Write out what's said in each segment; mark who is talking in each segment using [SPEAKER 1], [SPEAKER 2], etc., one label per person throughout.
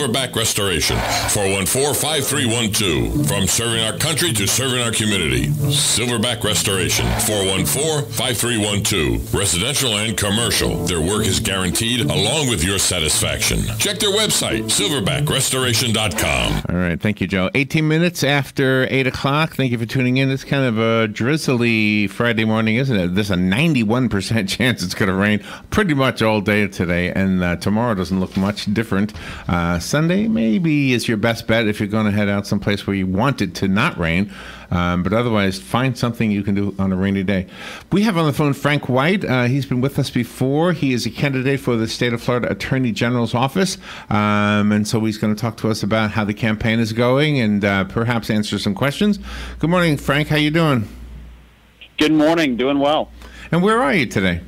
[SPEAKER 1] Silverback Restoration, 414-5312. From serving our country to serving our community. Silverback Restoration, 414-5312. Residential and commercial. Their work is guaranteed along with your satisfaction. Check their website, silverbackrestoration.com.
[SPEAKER 2] All right. Thank you, Joe. 18 minutes after 8 o'clock. Thank you for tuning in. It's kind of a drizzly Friday morning, isn't it? There's a 91% chance it's going to rain pretty much all day today, and uh, tomorrow doesn't look much different. Uh, Sunday maybe is your best bet if you're going to head out someplace where you want it to not rain. Um, but otherwise, find something you can do on a rainy day. We have on the phone Frank White. Uh, he's been with us before. He is a candidate for the state of Florida Attorney General's office, um, and so he's going to talk to us about how the campaign is going and uh, perhaps answer some questions. Good morning, Frank. How you doing?
[SPEAKER 3] Good morning. Doing well.
[SPEAKER 2] And where are you today?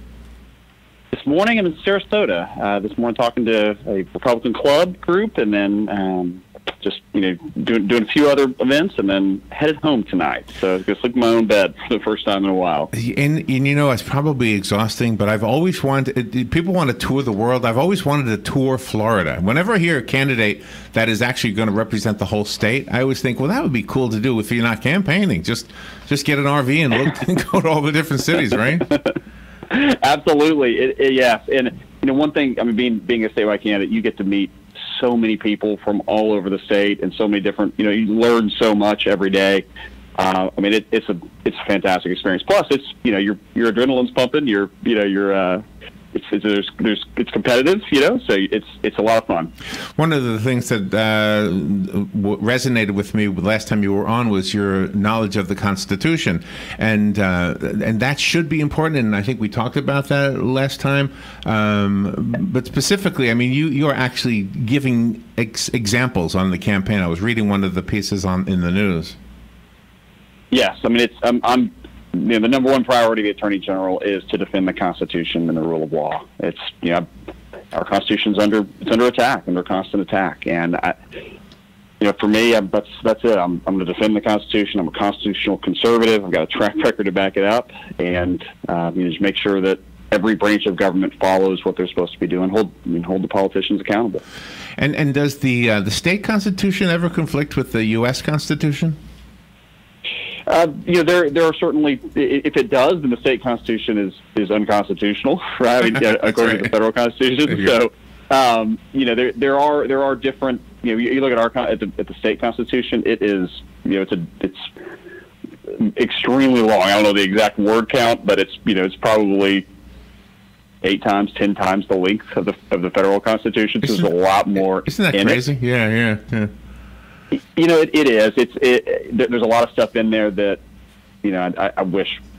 [SPEAKER 3] This morning I'm in Sarasota. Uh, this morning talking to a Republican club group, and then um, just you know doing doing a few other events, and then headed home tonight. So I'm gonna sleep in my own bed for the first time in a while.
[SPEAKER 2] And, and you know it's probably exhausting, but I've always wanted. People want to tour the world. I've always wanted to tour Florida. Whenever I hear a candidate that is actually going to represent the whole state, I always think, well, that would be cool to do if you're not campaigning. Just just get an RV and look and go to all the different cities, right?
[SPEAKER 3] Absolutely, it, it, yes. And you know, one thing. I mean, being being a statewide candidate, you get to meet so many people from all over the state and so many different. You know, you learn so much every day. Uh, I mean, it, it's a it's a fantastic experience. Plus, it's you know your your adrenaline's pumping. You're you know you're uh, it's, it's there's, there's it's competitive, you know. So it's it's a lot of fun.
[SPEAKER 2] One of the things that uh, resonated with me last time you were on was your knowledge of the Constitution, and uh, and that should be important. And I think we talked about that last time. Um, but specifically, I mean, you you are actually giving ex- examples on the campaign. I was reading one of the pieces on in the news.
[SPEAKER 3] Yes, I mean it's I'm, I'm you know, the number one priority of the Attorney General is to defend the Constitution and the rule of law. It's you know our Constitution's under it's under attack, under constant attack, and I, you know for me I'm, that's that's it. I'm I'm going to defend the Constitution. I'm a constitutional conservative. I've got a track record to back it up, and uh, you know, just make sure that every branch of government follows what they're supposed to be doing. Hold I mean, hold the politicians accountable.
[SPEAKER 2] And and does the uh, the state constitution ever conflict with the U.S. Constitution?
[SPEAKER 3] Uh, you know, there there are certainly if it does, then the state constitution is is unconstitutional, right? I mean, according right. to the federal constitution. So, um, you know, there there are there are different. You know, you, you look at our at the, at the state constitution, it is you know it's a it's extremely long. I don't know the exact word count, but it's you know it's probably eight times, ten times the length of the of the federal constitution. So there's a lot more.
[SPEAKER 2] Isn't that crazy? It. Yeah, yeah, yeah.
[SPEAKER 3] You know, it, it is. It's it, there's a lot of stuff in there that you know I, I wish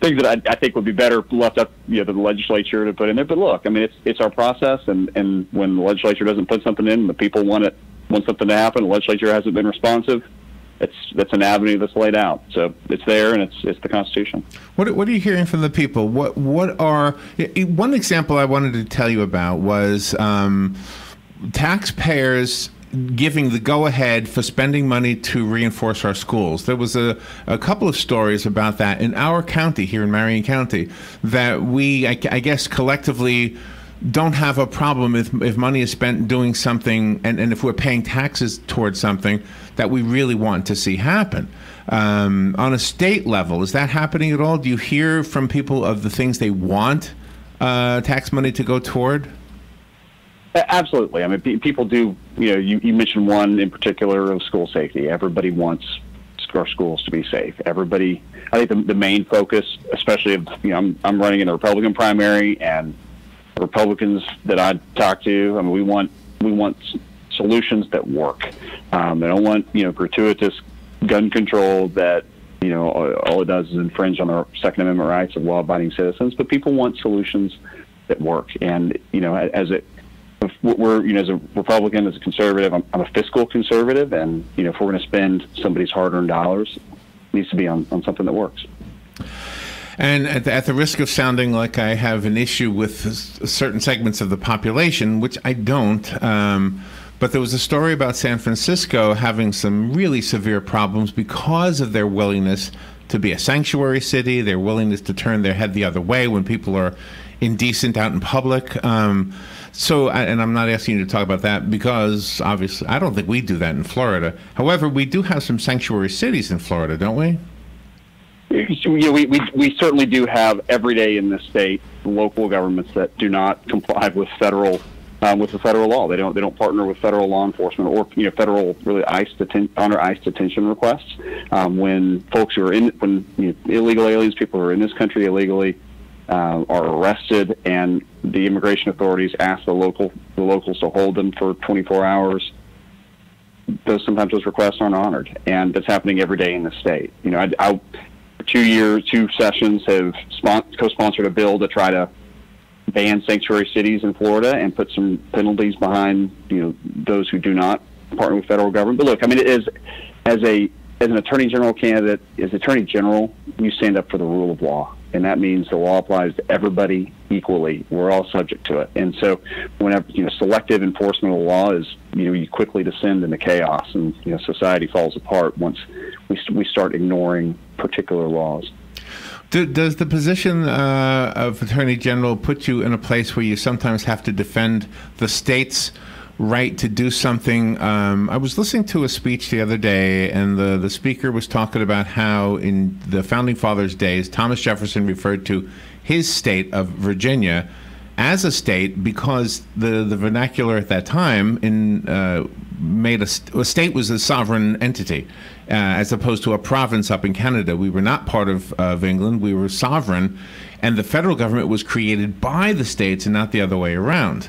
[SPEAKER 3] things that I, I think would be better left up you know to the legislature to put in there. But look, I mean, it's it's our process, and and when the legislature doesn't put something in, the people want it want something to happen. The legislature hasn't been responsive. It's that's an avenue that's laid out. So it's there, and it's it's the Constitution.
[SPEAKER 2] What what are you hearing from the people? What what are one example I wanted to tell you about was um, taxpayers giving the go ahead for spending money to reinforce our schools. There was a, a couple of stories about that in our county, here in Marion County, that we, I, I guess, collectively don't have a problem if, if money is spent doing something and, and if we're paying taxes towards something that we really want to see happen. Um, on a state level, is that happening at all? Do you hear from people of the things they want uh, tax money to go toward?
[SPEAKER 3] Absolutely. I mean, people do. You know, you, you mentioned one in particular of school safety. Everybody wants our schools to be safe. Everybody. I think the, the main focus, especially if you know, I'm I'm running in the Republican primary, and Republicans that I talk to, I mean, we want we want solutions that work. Um, they don't want you know gratuitous gun control that you know all it does is infringe on the Second Amendment rights of law-abiding citizens. But people want solutions that work, and you know as it we're you know as a Republican, as a conservative, I'm, I'm a fiscal conservative, and you know if we're going to spend somebody's hard-earned dollars, it needs to be on, on something that works.
[SPEAKER 2] And at the, at the, risk of sounding like I have an issue with certain segments of the population, which I don't, um, but there was a story about San Francisco having some really severe problems because of their willingness to be a sanctuary city, their willingness to turn their head the other way when people are indecent out in public. Um, So, and I'm not asking you to talk about that because obviously I don't think we do that in Florida. However, we do have some sanctuary cities in Florida, don't we?
[SPEAKER 3] We, we, we certainly do have every day in this state local governments that do not comply with federal um, with the federal law. They don't they don't partner with federal law enforcement or you know federal really ICE deten- honor ICE detention requests um, when folks who are in when you know, illegal aliens, people who are in this country illegally, uh, are arrested, and the immigration authorities ask the local the locals to hold them for 24 hours. Those sometimes those requests aren't honored, and that's happening every day in the state. You know, I, I two years, two sessions have spon- co-sponsored a bill to try to ban sanctuary cities in Florida and put some penalties behind you know those who do not partner with federal government. But look, I mean, it is as a as an attorney general candidate, as attorney general, you stand up for the rule of law, and that means the law applies to everybody equally. We're all subject to it, and so whenever you know selective enforcement of the law is, you know, you quickly descend into chaos, and you know society falls apart once we we start ignoring particular laws.
[SPEAKER 2] Do, does the position uh, of Attorney General put you in a place where you sometimes have to defend the state's right to do something? Um, I was listening to a speech the other day, and the, the speaker was talking about how in the Founding Fathers' days, Thomas Jefferson referred to his state of Virginia as a state because the, the vernacular at that time in uh, made a, a, state was a sovereign entity uh, as opposed to a province up in Canada. We were not part of, of England, we were sovereign, and the federal government was created by the states and not the other way around.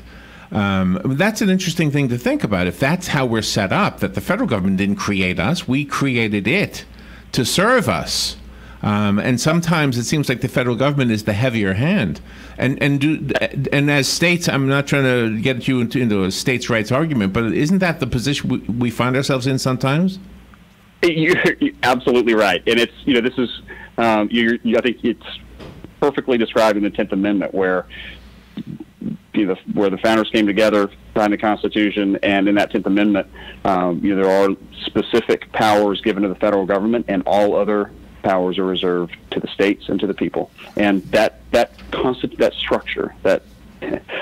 [SPEAKER 2] Um, that's an interesting thing to think about. If that's how we're set up, that the federal government didn't create us, we created it to serve us. Um, and sometimes it seems like the federal government is the heavier hand. And and do and as states, I'm not trying to get you into, into a states' rights argument, but isn't that the position we, we find ourselves in sometimes?
[SPEAKER 3] You're, absolutely right, and it's you know this is um, you I think it's perfectly described in the Tenth Amendment where you know, where the founders came together, signed the Constitution, and in that Tenth Amendment, um, you know, there are specific powers given to the federal government, and all other powers are reserved to the states and to the people. And that that constant that structure that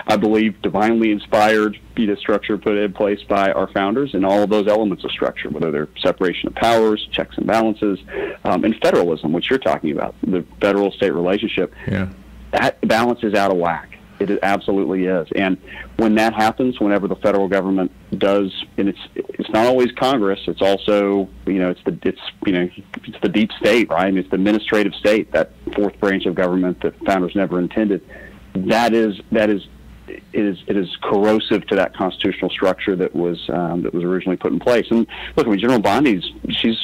[SPEAKER 3] I believe divinely inspired beta structure put in place by our founders and all of those elements of structure, whether they're separation of powers, checks and balances, um, and federalism, which you're talking about, the federal state relationship.
[SPEAKER 2] Yeah.
[SPEAKER 3] That balance is out of whack. It absolutely is. And when that happens, whenever the federal government does, and it's it's not always Congress. It's also you know it's the it's you know it's the deep state, right? And it's the administrative state, that fourth branch of government that founders never intended. That is that is it is it is corrosive to that constitutional structure that was um, that was originally put in place. And look, I mean, General Bondi's she's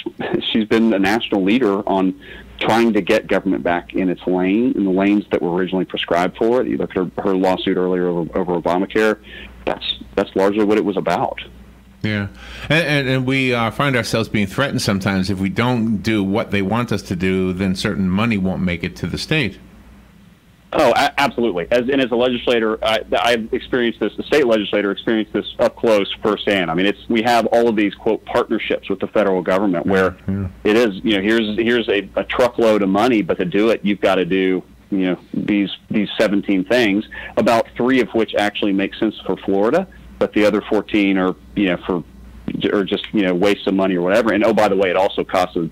[SPEAKER 3] she's been a national leader on trying to get government back in its lane in the lanes that were originally prescribed for it. You look at her, her lawsuit earlier over, over Obamacare. That's that's largely what it was about.
[SPEAKER 2] Yeah, and, and, and we uh, find ourselves being threatened sometimes if we don't do what they want us to do. Then certain money won't make it to the state.
[SPEAKER 3] Oh, a- absolutely. As and as a legislator, I, I've experienced this. The state legislator experienced this up close firsthand. I mean, it's we have all of these quote partnerships with the federal government where yeah. it is you know here's here's a, a truckload of money, but to do it, you've got to do you know these these 17 things. About three of which actually make sense for Florida, but the other 14 are you know for or just you know waste of money or whatever. And oh, by the way, it also costs the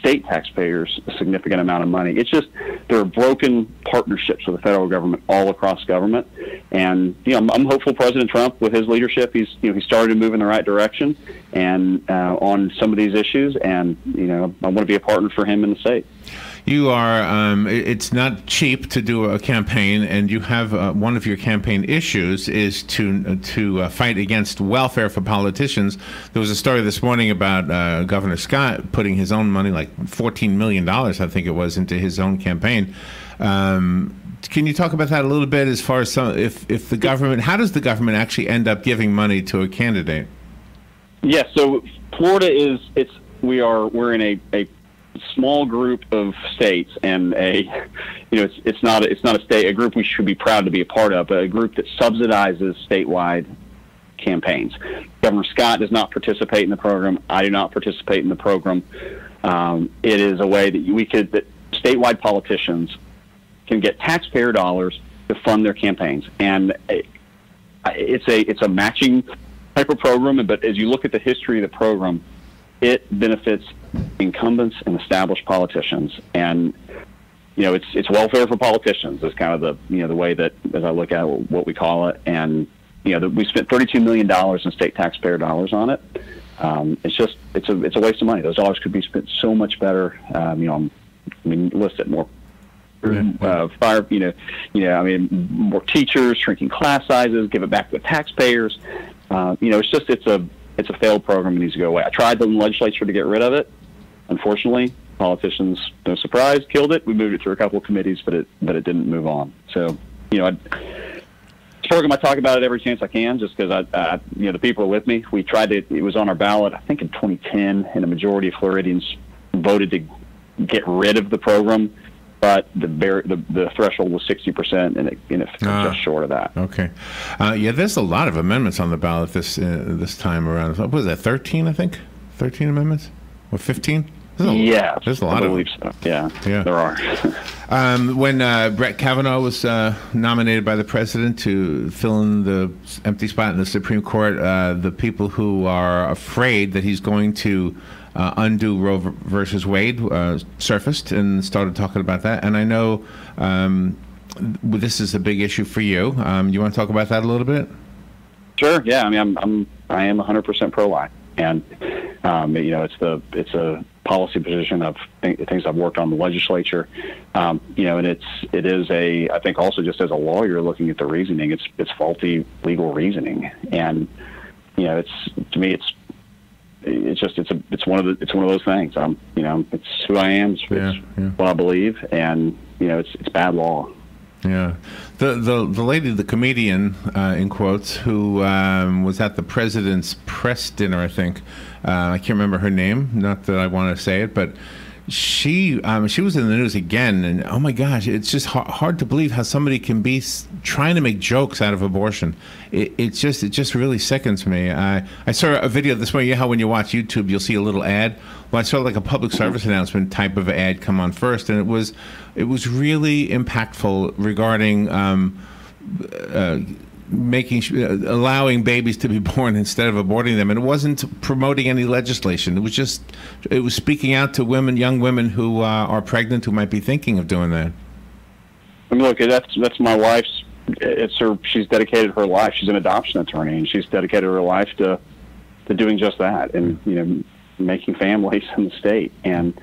[SPEAKER 3] state taxpayers a significant amount of money. It's just there are broken partnerships with the federal government all across government, and you know I'm, hopeful President Trump with his leadership he's you know he started to move in the right direction and uh, on some of these issues, and you know I want to be a partner for him in the state.
[SPEAKER 2] You are um, it's not cheap to do a campaign and you have uh, one of your campaign issues is to to uh, fight against welfare for politicians. There was a story this morning about uh, governor scott putting his own money like 14 million dollars i think it was into his own campaign. Um, can you talk about that a little bit as far as some, if if the government how does the government actually end up giving money to a candidate
[SPEAKER 3] yes so florida is it's we are we're in a, a small group of states and a you know it's it's not it's not a state a group we should be proud to be a part of, but a group that subsidizes statewide campaigns. Governor Scott does not participate in the program. I do not participate in the program. Um, it is a way that we could that statewide politicians can get taxpayer dollars to fund their campaigns and. it's a it's a matching type of program, but as you look at the history of the program, it benefits incumbents and established politicians, and you know it's it's welfare for politicians is kind of the you know the way that as I look at what we call it, and you know the, we spent 32 million dollars in state taxpayer dollars on it. Um, it's just it's a it's a waste of money. Those dollars could be spent so much better. Um, you know, I mean, list it more uh, fire, you know, you know, I mean, more teachers, shrinking class sizes, give it back to the taxpayers. Uh, you know, it's just it's a it's a failed program that needs to go away. I tried the legislature to get rid of it. Unfortunately, politicians, no surprise, killed it. We moved it through a couple of committees, but it but it didn't move on. So, you know, I, program I talk about it every chance I can, just because I, I, you know, the people are with me. We tried to. It was on our ballot, I think, in 2010, and a majority of Floridians voted to get rid of the program but the, bar- the the threshold was sixty percent, and it, and it uh, just short of that.
[SPEAKER 2] Okay, uh, yeah, there's a lot of amendments on the ballot this uh, this time around. What was that? Thirteen, I think. Thirteen amendments or fifteen?
[SPEAKER 3] Yeah,
[SPEAKER 2] there's a lot of them.
[SPEAKER 3] So. Yeah, yeah, there are.
[SPEAKER 2] um, when uh, Brett Kavanaugh was uh, nominated by the president to fill in the empty spot in the Supreme Court, uh, the people who are afraid that he's going to uh, undo Roe versus Wade uh, surfaced and started talking about that. And I know um, this is a big issue for you. Um, you want to talk about that a little bit?
[SPEAKER 3] Sure. Yeah. I mean, I'm, I'm I am 100% pro-life, and um, you know, it's the it's a policy position of th- things I've worked on the legislature. Um, you know, and it's it is a I think also just as a lawyer looking at the reasoning, it's it's faulty legal reasoning, and you know, it's to me it's it's just it's a it's one of the it's one of those things. I'm you know it's who I am. It's, yeah, it's yeah. what I believe, and you know it's it's bad law.
[SPEAKER 2] Yeah, the the the lady, the comedian uh, in quotes, who um, was at the president's press dinner, I think. Uh, I can't remember her name. Not that I want to say it, but she um, she was in the news again, and oh my gosh, it's just hard, hard to believe how somebody can be s- trying to make jokes out of abortion. It, it's just it just really sickens me. I I saw a video this morning. You know how when you watch YouTube, you'll see a little ad. Well, I saw like a public service announcement type of ad come on first, and it was it was really impactful regarding. Um, uh, making uh, allowing babies to be born instead of aborting them. And it wasn't promoting any legislation. It was just it was speaking out to women young women who uh, are pregnant who might be thinking of doing that.
[SPEAKER 3] I mean, look that's that's my wife's it's her she's dedicated her life she's an adoption attorney and she's dedicated her life to to doing just that and you know making families in the state. And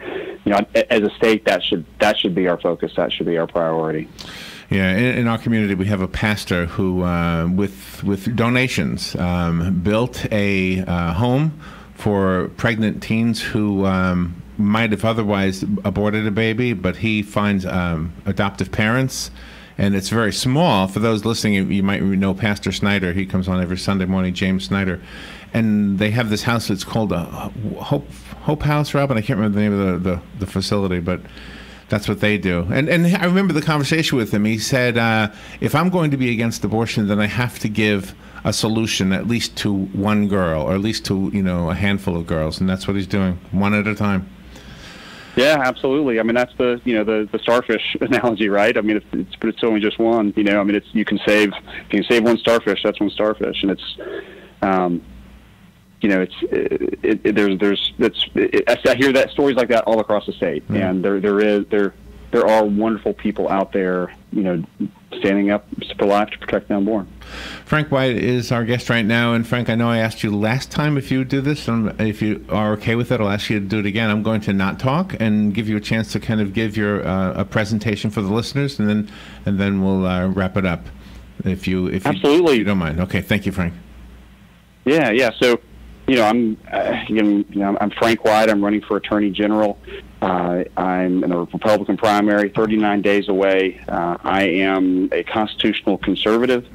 [SPEAKER 3] you know as a state that should that should be our focus that should be our priority
[SPEAKER 2] yeah, in, in, our community, we have a pastor who, uh, with with donations, um, built a uh, home for pregnant teens who um, might have otherwise aborted a baby, but he finds um, adoptive parents. And it's very small. For those listening, you might know Pastor Snyder. He comes on every Sunday morning, James Snyder. And they have this house that's called a Hope, Hope House, Robin. I can't remember the name of the, the, the facility, but that's what they do. And and I remember the conversation with him. He said, uh, if I'm going to be against abortion, then I have to give a solution at least to one girl, or at least to you know a handful of girls, and that's what he's doing, one at a time.
[SPEAKER 3] Yeah, absolutely. I mean, that's the you know the the starfish analogy, right? I mean, it's, it's but it's only just one. You know, I mean, it's you can save you can save one starfish, that's one starfish, and it's um, you know, it's it, it, there's there's it, I hear that stories like that all across the state, mm. and there there is there there are wonderful people out there, you know, standing up for life to protect the unborn.
[SPEAKER 2] Frank White is our guest right now, and Frank, I know I asked you last time if you would do this, and if you are okay with it, I'll ask you to do it again. I'm going to not talk and give you a chance to kind of give your uh, a presentation for the listeners, and then and then we'll uh, wrap it up. If you if
[SPEAKER 3] absolutely
[SPEAKER 2] you, you don't mind, okay. Thank you, Frank.
[SPEAKER 3] Yeah, yeah. So you know, I'm, uh, you know, I'm Frank White. I'm running for Attorney General. Uh, I'm in a Republican primary, 39 days away. Uh, I am a constitutional conservative.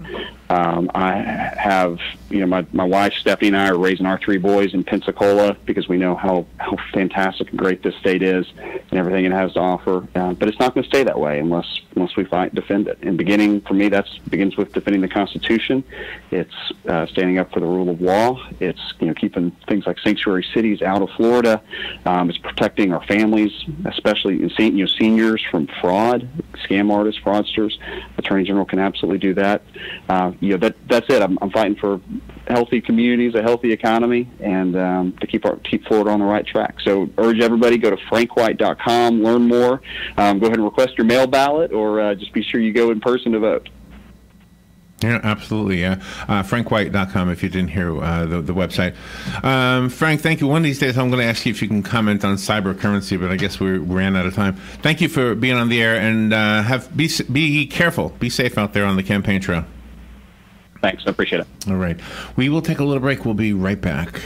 [SPEAKER 3] Um, I have, you know, my, my wife Stephanie and I are raising our three boys in Pensacola because we know how, how fantastic and great this state is and everything it has to offer. Uh, but it's not going to stay that way unless unless we fight defend it. And beginning for me, that begins with defending the Constitution. It's uh, standing up for the rule of law. It's you know keeping things like sanctuary cities out of Florida. Um, it's protecting our families especially you know seniors from fraud, scam artists, fraudsters. Attorney General can absolutely do that. Uh, you know that that's it. I'm, I'm fighting for healthy communities, a healthy economy, and um, to keep our keep Florida on the right track. So urge everybody go to frankwhite.com, learn more. Um, go ahead and request your mail ballot, or uh, just be sure you go in person to vote.
[SPEAKER 2] Yeah, absolutely. Yeah. Uh, FrankWhite.com if you didn't hear uh, the, the website. Um, Frank, thank you. One of these days I'm going to ask you if you can comment on cyber currency, but I guess we ran out of time. Thank you for being on the air and uh, have be, be careful. Be safe out there on the campaign trail.
[SPEAKER 3] Thanks. I appreciate it.
[SPEAKER 2] All right. We will take a little break. We'll be right back.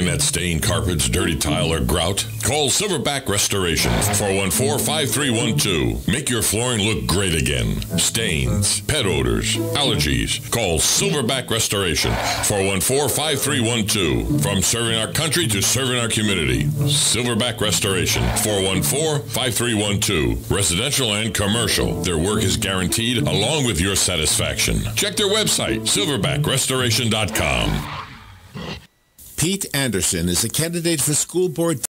[SPEAKER 1] That stained carpets, dirty tile, or grout? Call Silverback Restoration, 414-5312. Make your flooring look great again. Stains, pet odors, allergies. Call Silverback Restoration, 414-5312. From serving our country to serving our community. Silverback Restoration, 414-5312. Residential and commercial. Their work is guaranteed along with your satisfaction. Check their website, silverbackrestoration.com.
[SPEAKER 4] Pete Anderson is a candidate for school board